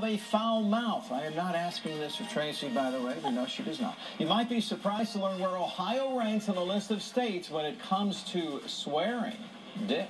have a foul mouth? I am not asking this of Tracy, by the way, We know she does not. You might be surprised to learn where Ohio ranks on the list of states when it comes to swearing. Dick.